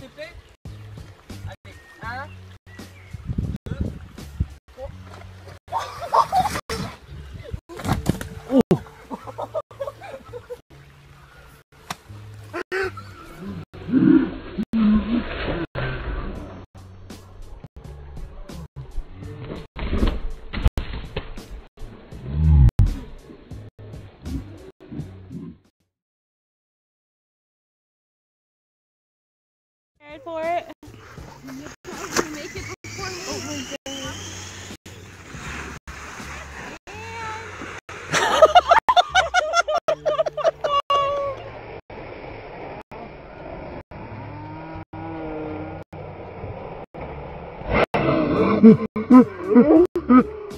때 아니 하나 오. 어? 음. Prepared for it.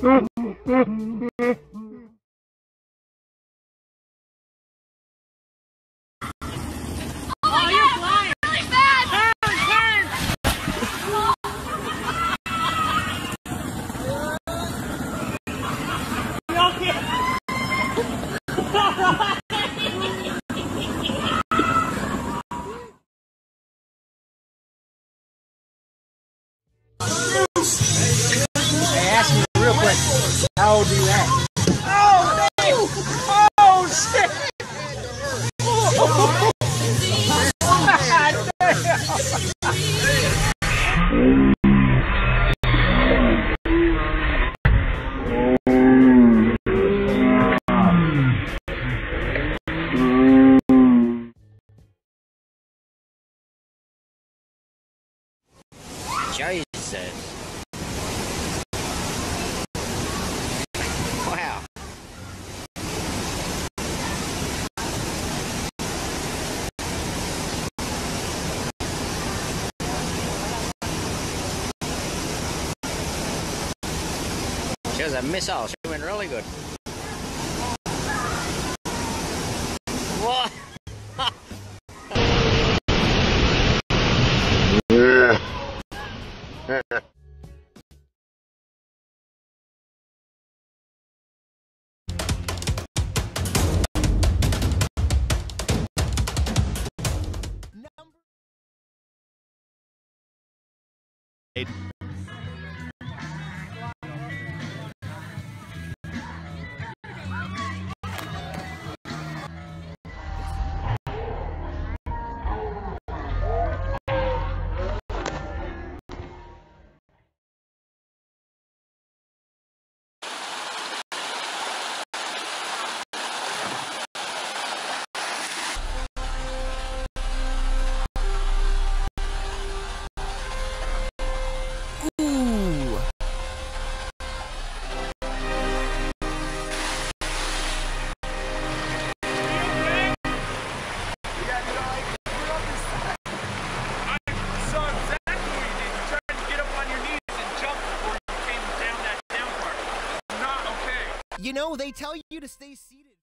Hey, ask me How old do you act? Oh, no! Oh, shit! Oh, God damn. Jesus. Wow. She was a missile. She went really good. Okay. You know, they tell you to stay seated.